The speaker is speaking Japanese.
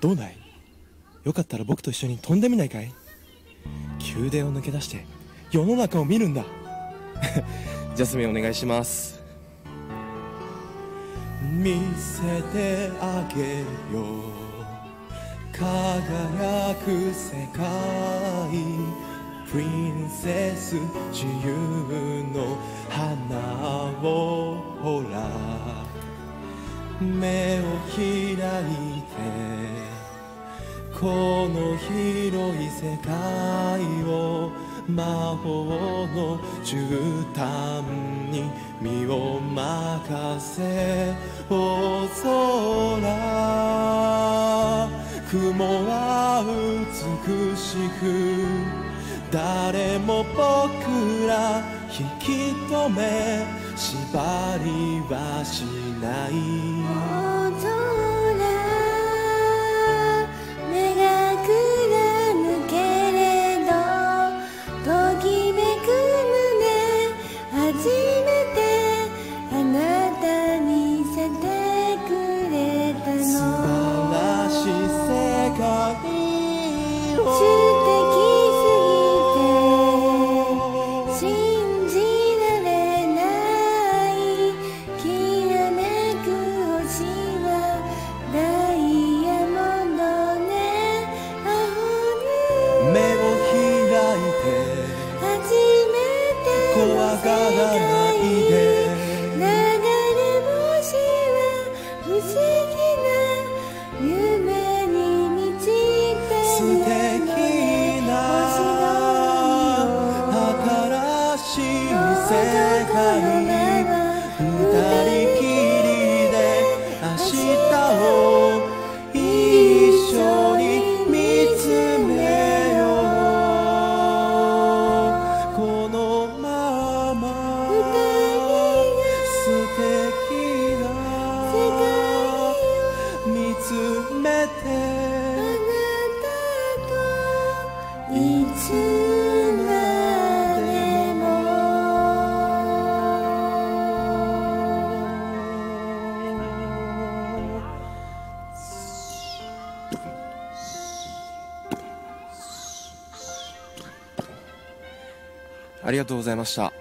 どうだい？よかったら僕と一緒に飛んでみないかい？宮殿を抜け出して世の中を見るんだ。ジャスミンお願いします。見せてあげよう。輝く世界。プリンセス自由の花をほら。目を開いて。この広い世界を魔法の絨毯に身を任せ大空。雲は美しく誰も僕ら引き止め縛りはしない。て怖がらないで。流れ星は不思議な夢に満ちてる。素敵な新しい世界めて。いつまでも。ありがとうございました